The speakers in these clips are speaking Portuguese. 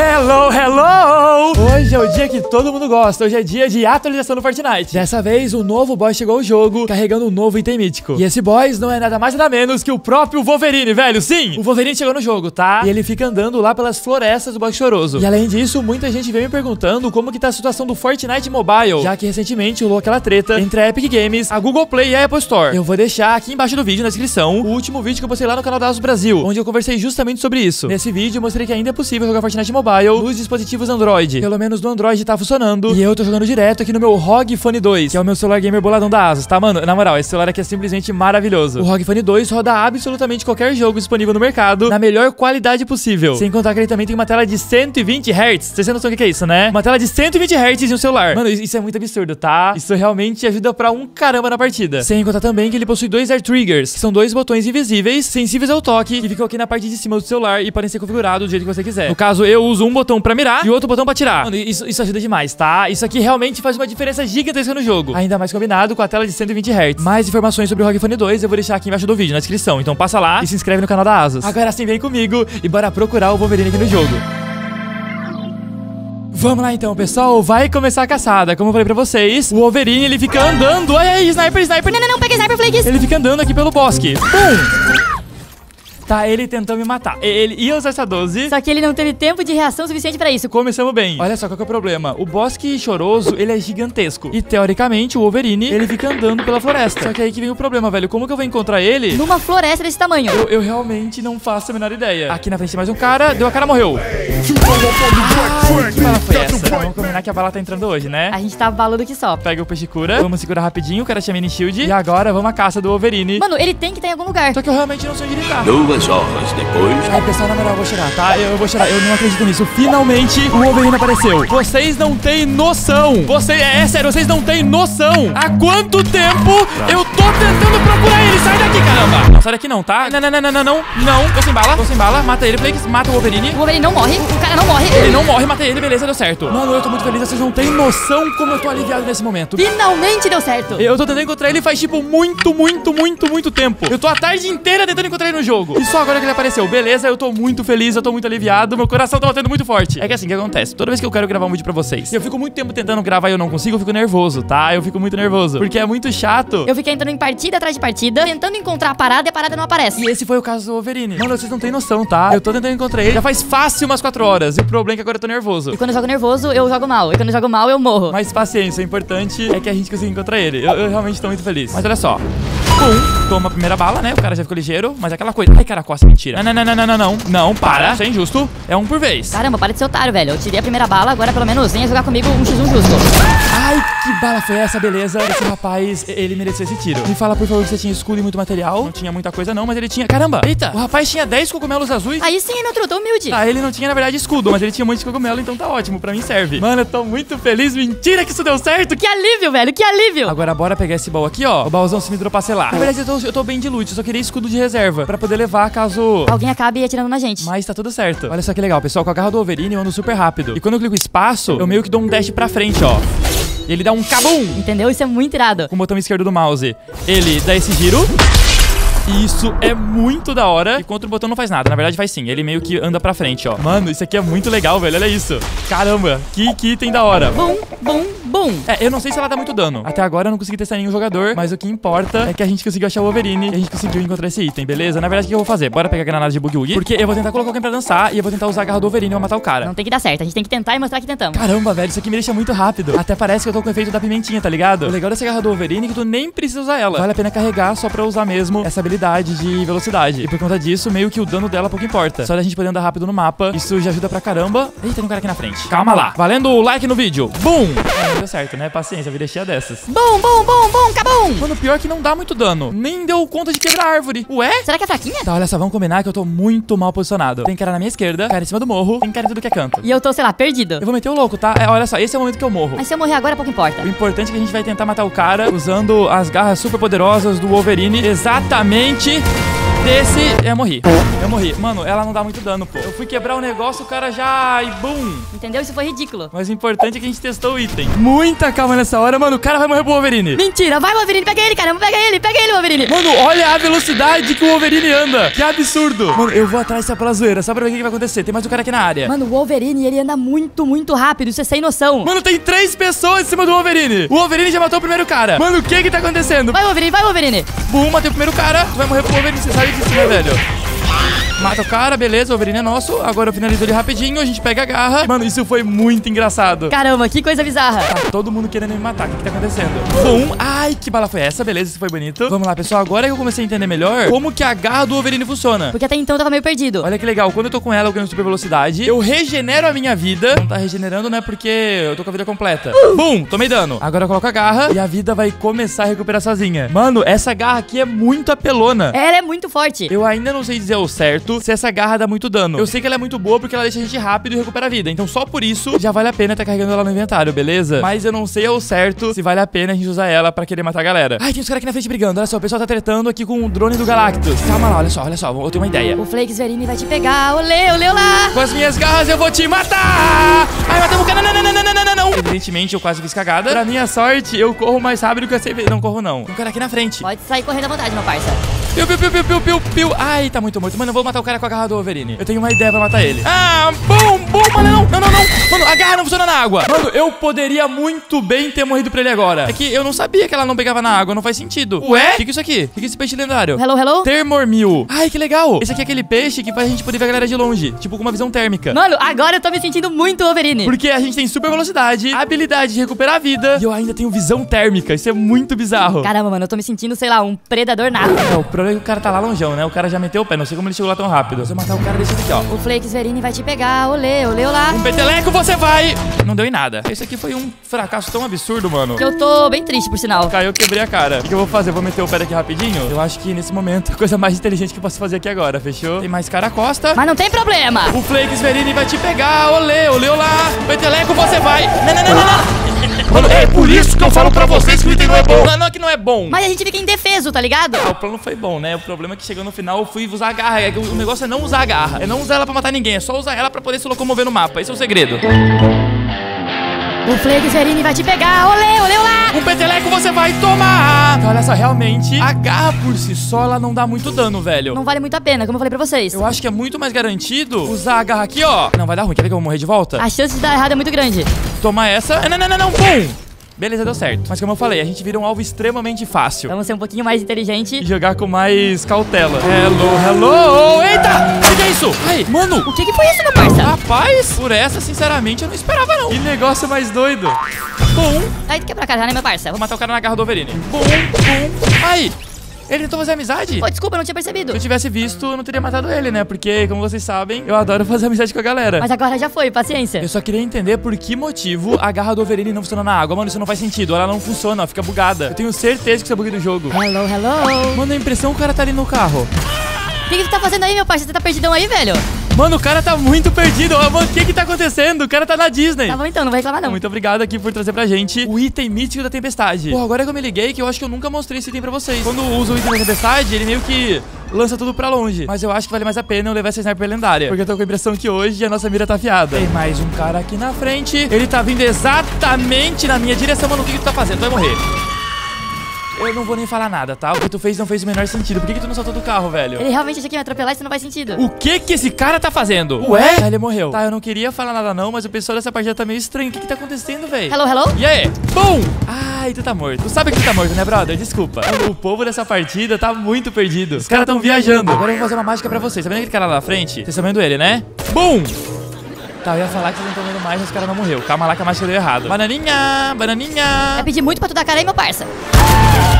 Hello, hello! Hoje é o dia que todo mundo gosta. Hoje é dia de atualização do Fortnite. Dessa vez, um novo boss chegou ao jogo carregando um novo item mítico. E esse boss não é nada mais nada menos que o próprio Wolverine, velho. Sim! O Wolverine chegou no jogo, tá? E ele fica andando lá pelas florestas do Bosque Choroso. E além disso, muita gente veio me perguntando como que tá a situação do Fortnite Mobile, já que recentemente rolou aquela treta entre a Epic Games, a Google Play e a Apple Store. Eu vou deixar aqui embaixo do vídeo, na descrição, o último vídeo que eu postei lá no canal da Asus Brasil, onde eu conversei justamente sobre isso. Nesse vídeo, eu mostrei que ainda é possível jogar Fortnite Mobile nos dispositivos Android. Pelo menos no Android tá funcionando. E eu tô jogando direto aqui no meu ROG Phone 2, que é o meu celular gamer boladão da Asus, tá, mano? Na moral, esse celular aqui é simplesmente maravilhoso. O ROG Phone 2 roda absolutamente qualquer jogo disponível no mercado na melhor qualidade possível. Sem contar que ele também tem uma tela de 120 Hz. Vocês têm noção do que é isso, né? Uma tela de 120 Hz em um celular. Mano, isso é muito absurdo, tá? Isso realmente ajuda pra um caramba na partida. Sem contar também que ele possui dois Air Triggers, que são dois botões invisíveis, sensíveis ao toque, que ficam aqui na parte de cima do celular e podem ser configurados do jeito que você quiser. No caso, eu uso um botão pra mirar e outro botão pra tirar. Mano, isso, isso ajuda demais, tá? Isso aqui realmente faz uma diferença gigantesca no jogo. Ainda mais combinado com a tela de 120 Hz. Mais informações sobre o ROG Phone 2 eu vou deixar aqui embaixo do vídeo, na descrição. Então passa lá e se inscreve no canal da Asus. Agora sim, vem comigo e bora procurar o Wolverine aqui no jogo. Vamos lá então, pessoal. Vai começar a caçada. Como eu falei pra vocês, o Wolverine ele fica andando. Olha aí, sniper, sniper. Não, não, não, pega Sniper Flakes. Ele fica andando aqui pelo bosque. Pum! Tá, ele tentou me matar. Ele ia usar essa 12. Só que ele não teve tempo de reação suficiente pra isso. Começamos bem. Olha só qual que é o problema. O bosque choroso, ele é gigantesco. E teoricamente, o Wolverine, ele fica andando pela floresta. Só que aí que vem o problema, velho. Como que eu vou encontrar ele? Numa floresta desse tamanho. Eu, eu realmente não faço a menor ideia. Aqui na frente tem mais um cara. Deu a cara, morreu. Ai, que bala foi essa? Vamos combinar que a bala tá entrando hoje, né? A gente tá balando que só. Pega o peixe cura. Vamos segurar rapidinho. O cara tinha mini shield. E agora vamos à caça do Wolverine. Mano, ele tem que estar em algum lugar. Só que eu realmente não sei onde ele tá. Duas horas depois. Ai, pessoal, na moral, eu vou tirar, tá? Eu, eu vou tirar, eu não acredito nisso. Finalmente o Wolverine apareceu. Vocês não têm noção. Vocês, é, é sério, vocês não têm noção. Há quanto tempo eu tô tentando procurar ele? Sai daqui, caramba. Não, sai daqui não, tá? Não, não, não, não, não, não. Não, tô sem bala, tô sem bala. Mata ele, Flakes, mata o Wolverine. O Wolverine não morre. O cara não morre. Ele não morre, mata ele, beleza, deu certo. Mano, eu tô muito feliz, vocês não têm noção como eu tô aliviado nesse momento. Finalmente deu certo. Eu tô tentando encontrar ele faz, tipo, muito, muito, muito, muito tempo. Eu tô a tarde inteira tentando encontrar ele no jogo. E só agora que ele apareceu. Beleza, eu tô muito feliz, eu tô muito aliviado. Meu coração tá batendo muito forte. É que assim, o que acontece? Toda vez que eu quero gravar um vídeo pra vocês, eu fico muito tempo tentando gravar e eu não consigo, eu fico nervoso, tá? Eu fico muito nervoso. Porque é muito chato. Eu fiquei entrando em partida atrás de partida, tentando encontrar a parada e a parada não aparece. E esse foi o caso do Wolverine. Mano, vocês não têm noção, tá? Eu tô tentando encontrar ele já faz fácil umas 4 horas. E o problema é que agora eu tô nervoso. E quando eu jogo nervoso, eu jogo mal. E quando eu jogo mal, eu morro. Mas paciência, o importante é que a gente consiga encontrar ele. Eu, eu realmente tô muito feliz. Mas olha só. Pum, toma a primeira bala, né? O cara já ficou ligeiro, mas é aquela coisa. Ai, cara, costa, mentira. Não, não, não, não, não, não. Não, para. Isso é injusto. É um por vez. Caramba, para de ser otário, velho. Eu tirei a primeira bala, agora pelo menos venha jogar comigo um x1 justo. Ai, que bala foi essa, beleza? Esse rapaz, ele mereceu esse tiro. Me fala, por favor, que você tinha escudo e muito material. Não tinha muita coisa, não, mas ele tinha. Caramba! Eita! O rapaz tinha 10 cogumelos azuis. Aí sim, meu truto, humilde. Ah, ele não tinha, na verdade, escudo, mas ele tinha um monte de cogumelo, então tá ótimo. Pra mim serve. Mano, eu tô muito feliz. Mentira que isso deu certo. Que alívio, velho, que alívio. Agora bora pegar esse baú aqui, ó. O baúzão se me dropasse lá. Na verdade, eu tô, eu tô bem de loot, eu só queria escudo de reserva. Pra poder levar caso. Alguém acabe atirando na gente. Mas tá tudo certo. Olha só que legal, pessoal. Com a garra do Wolverine eu ando super rápido. E quando eu clico espaço, eu meio que dou um dash pra frente, ó. E ele dá um cabum Entendeu? Isso é muito irado. com o botão esquerdo do mouse. Ele dá esse giro. E Isso é muito da hora. E contra o botão não faz nada. Na verdade, faz sim. Ele meio que anda pra frente, ó. Mano, isso aqui é muito legal, velho. Olha isso. Caramba, que, que item da hora. Bum, bum, bum. É, eu não sei se ela dá muito dano. Até agora eu não consegui testar nenhum jogador, mas o que importa é que a gente conseguiu achar o Wolverine e a gente conseguiu encontrar esse item, beleza? Na verdade, o que eu vou fazer? Bora pegar a granada de bug wug, porque eu vou tentar colocar alguém pra dançar e eu vou tentar usar a garra do Wolverine pra matar o cara. Não tem que dar certo. A gente tem que tentar e mostrar que tentamos. Caramba, velho, isso aqui me deixa muito rápido. Até parece que eu tô com o efeito da pimentinha, tá ligado? O legal dessa garra do Wolverine é que tu nem precisa usar ela. Vale a pena carregar só pra usar mesmo essa habilidade de velocidade. E por conta disso, meio que o dano dela pouco importa. Só da gente poder andar rápido no mapa, isso já ajuda pra caramba. Eita, tem um cara aqui na frente. Calma lá. Valendo o like no vídeo. Bum! É, deu certo, né? Paciência, eu virei cheia dessas. Bum, bum, bum, bum, cabum. Mano, pior é que não dá muito dano. Nem deu conta de quebrar a árvore. Ué? Será que é fraquinha? Tá, olha só, vamos combinar que eu tô muito mal posicionado. Tem cara na minha esquerda, cara em cima do morro, tem cara em tudo que é canto. E eu tô, sei lá, perdido. Eu vou meter o louco, tá? É, olha só, esse é o momento que eu morro. Mas se eu morrer agora, pouco importa. O importante é que a gente vai tentar matar o cara usando as garras super poderosas do Wolverine. Exatamente desse, eu morri. Eu morri. Mano, ela não dá muito dano, pô. Eu fui quebrar o negócio, o cara já... E bum. Entendeu? Isso foi ridículo. Mas o importante é que a gente testou o item. Muita calma nessa hora, mano. O cara vai morrer pro Wolverine. Mentira, vai, Wolverine, pega ele, caramba, pega ele, pega ele, Wolverine. Mano, olha a velocidade que o Wolverine anda. Que absurdo. Mano, eu vou atrás dessa pela zoeira, só pra ver o que vai acontecer. Tem mais um cara aqui na área. Mano, o Wolverine, ele anda muito, muito rápido, você sem noção. Mano, tem três pessoas em cima do Wolverine. O Wolverine já matou o primeiro cara. Mano, o que que tá acontecendo? Vai, Wolverine, vai, Wolverine. Bum, matei o primeiro cara. Tu vai morrer pro Wolverine, você sabe disso, né, velho? Mata o cara, beleza, o Wolverine é nosso. Agora eu finalizo ele rapidinho, a gente pega a garra. Mano, isso foi muito engraçado. Caramba, que coisa bizarra. Tá todo mundo querendo me matar. O que, que tá acontecendo? Bum. Ai, que bala foi essa? Beleza, isso foi bonito. Vamos lá, pessoal. Agora que eu comecei a entender melhor como que a garra do Wolverine funciona. Porque até então eu tava meio perdido. Olha que legal, quando eu tô com ela, eu ganho super velocidade. Eu regenero a minha vida. Não tá regenerando, né? Porque eu tô com a vida completa. Bum, tomei dano. Agora eu coloco a garra e a vida vai começar a recuperar sozinha. Mano, essa garra aqui é muito apelona. Ela é muito forte. Eu ainda não sei dizer o certo se essa garra dá muito dano. Eu sei que ela é muito boa porque ela deixa a gente rápido e recupera a vida. Então só por isso já vale a pena estar carregando ela no inventário, beleza? Mas eu não sei ao certo se vale a pena a gente usar ela pra querer matar a galera. Ai, tem uns caras aqui na frente brigando. Olha só, o pessoal tá tretando aqui com o drone do Galactus. Calma lá, olha só, olha só. Eu tenho uma ideia. O Flakes Verine vai te pegar. Olê, olê, olá. Com as minhas garras eu vou te matar! Ai, matamos o cara! Não, não, não, não, não, não, não! Evidentemente eu quase fiz cagada. Pra minha sorte, eu corro mais rápido que a CV. Não corro, não. Tem um cara aqui na frente. Pode sair correndo à vontade, meu parça. Piu, piu, piu, piu, piu, piu, piu. Ai, tá muito morto. Mano, eu vou matar o cara com a garra do Wolverine. Eu tenho uma ideia pra matar ele. Ah, bum, bum, mano, não, não, não, não. Mano, a garra não funciona na água. Mano, eu poderia muito bem ter morrido pra ele agora. É que eu não sabia que ela não pegava na água, não faz sentido. Ué? O que, que é isso aqui? O que, que é esse peixe lendário? Hello, hello? Termormil. Ai, que legal. Esse aqui é aquele peixe que faz a gente poder ver a galera de longe. Tipo, com uma visão térmica. Mano, agora eu tô me sentindo muito Wolverine. Porque a gente tem super velocidade, habilidade de recuperar a vida e eu ainda tenho visão térmica. Isso é muito bizarro. Caramba, mano, eu tô me sentindo, sei lá, um predador nato. É, o problema é que o cara tá lá longeão, né? O cara já meteu o pé. Não sei como ele chegou lá tão rápido. Se eu matar o cara desse aqui, ó. O Flakes Verine vai te pegar. Olê, olê, olá. Um peteleco você vai! Não deu em nada. Esse aqui foi um fracasso tão absurdo, mano. Que eu tô bem triste, por sinal. Caiu, eu quebrei a cara. O que eu vou fazer? Vou meter o pé aqui rapidinho? Eu acho que nesse momento a coisa mais inteligente que eu posso fazer aqui agora, fechou? Tem mais cara à costa. Mas não tem problema. O Flakes Verini vai te pegar. Olê, olê, olá. Peteleco você vai. Não, não, não, não, não. Mano, é por isso que eu falo pra vocês que o item não é bom. Não, não é que não é bom. Mas a gente fica indefeso, tá ligado? Ah, o plano foi bom, né? O problema é que chegou no final eu fui usar a garra. É O negócio é não usar a garra. É não usar ela pra matar ninguém. É só usar ela pra poder se locomover no mapa. Esse é o segredo. O Flakes Verine vai te pegar. Olê, olê, olá. Um peteleco você vai tomar! Então, olha só, realmente, a garra por si só, ela não dá muito dano, velho. Não vale muito a pena, como eu falei pra vocês. Eu acho que é muito mais garantido usar a garra aqui, ó. Não, vai dar ruim. Quer ver que eu vou morrer de volta? A chance de dar errado é muito grande. Toma essa. Não, não, não, não, bum! Beleza, deu certo. Mas como eu falei, a gente vira um alvo extremamente fácil. Vamos ser um pouquinho mais inteligente. E jogar com mais cautela. Hello, hello! Eita! O que é isso? Ai, mano! O que que foi isso, meu parça? Rapaz, por essa, sinceramente, eu não esperava, não. Que negócio mais doido. Bum! Aí tu quebra a cara, né, meu parça? Vou matar o cara na garra do Wolverine. Bum, bum. Ai! Ele tentou fazer amizade? Pô, desculpa, eu não tinha percebido. Se eu tivesse visto, eu não teria matado ele, né? Porque, como vocês sabem, eu adoro fazer amizade com a galera. Mas agora já foi, paciência. Eu só queria entender por que motivo a garra do Wolverine não funciona na água. Mano, isso não faz sentido. Ela não funciona, fica bugada. Eu tenho certeza que isso é bug do jogo. Hello, hello. Mano, a impressão que o cara tá ali no carro. O que, que tu tá fazendo aí, meu parça? Você tá perdidão aí, velho? Mano, o cara tá muito perdido. Mano, o que que tá acontecendo? O cara tá na Disney. Tá bom então, não vai reclamar não. Muito obrigado aqui por trazer pra gente o item mítico da tempestade. Pô, agora que eu me liguei que eu acho que eu nunca mostrei esse item pra vocês. Quando uso o item da tempestade, ele meio que lança tudo pra longe. Mas eu acho que vale mais a pena eu levar essa sniper lendária. Porque eu tô com a impressão que hoje a nossa mira tá afiada. Tem mais um cara aqui na frente. Ele tá vindo exatamente na minha direção. Mano, o que, que tu tá fazendo? Tu vai morrer. Eu não vou nem falar nada, tá? O que tu fez não fez o menor sentido. Por que, que tu não saltou do carro, velho? Ele realmente achou que ia me atropelar, isso não faz sentido. O que que esse cara tá fazendo? Ué? Ah, ele morreu. Tá, eu não queria falar nada não, mas o pessoal dessa partida tá meio estranho. O que que tá acontecendo, velho? Hello, hello? E aí? Bum! Ai, tu tá morto. Tu sabe que tu tá morto, né, brother? Desculpa. O povo dessa partida tá muito perdido. Os caras tão viajando. Agora eu vou fazer uma mágica pra vocês. Tá vendo aquele cara lá na frente? Vocês estão vendo ele, né? Bum! Tá, eu ia falar que vocês não estão vendo mais, mas o cara não morreu. Calma lá que a mágica deu errado. Bananinha, bananinha. Vai pedir muito pra tu dar cara aí, meu parça.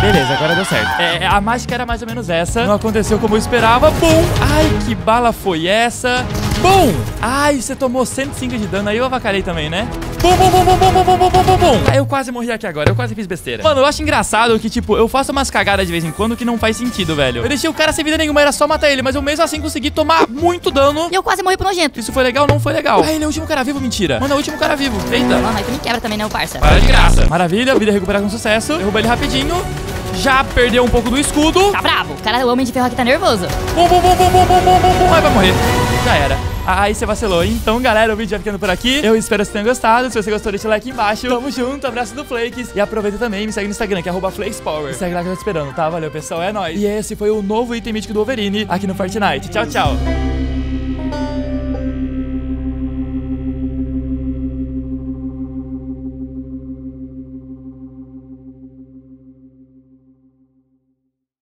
Beleza, agora deu certo. É, a mágica era mais ou menos essa. Não aconteceu como eu esperava. Bum! Ai, que bala foi essa? Bum! Ai, você tomou 105 de dano. Aí eu avacalhei também, né? Bum, bum, bum, bum, bum, bum, bum, bum, bum, bum. Ah, eu quase morri aqui agora. Eu quase fiz besteira. Mano, eu acho engraçado que, tipo, eu faço umas cagadas de vez em quando que não faz sentido, velho. Eu deixei o cara sem vida nenhuma, era só matar ele. Mas eu mesmo assim consegui tomar muito dano. E eu quase morri pro nojento. Isso foi legal? Não foi legal. Ah, ele é o último cara vivo, mentira. Mano, é o último cara vivo. Eita. Mano, aí tu me quebra também, né, meu parça? Para de graça. Maravilha, vida recuperar com sucesso. Derruba ele rapidinho. Já perdeu um pouco do escudo. Tá bravo. O cara, o Homem de Ferro aqui tá nervoso. Bum, bum, bum, bum, bum, bum, bum, bum, bum. Ai, vai morrer. Já era. Aí você vacilou. Então, galera, o vídeo vai ficando por aqui. Eu espero que vocês tenham gostado. Se você gostou, deixa o like embaixo. Tamo junto, abraço do Flakes. E aproveita também, me segue no Instagram, que é FlakesPower. Me segue lá que eu tô esperando, tá? Valeu, pessoal. É nóis. E esse foi o novo item mítico do Wolverine aqui no Fortnite. Tchau, tchau.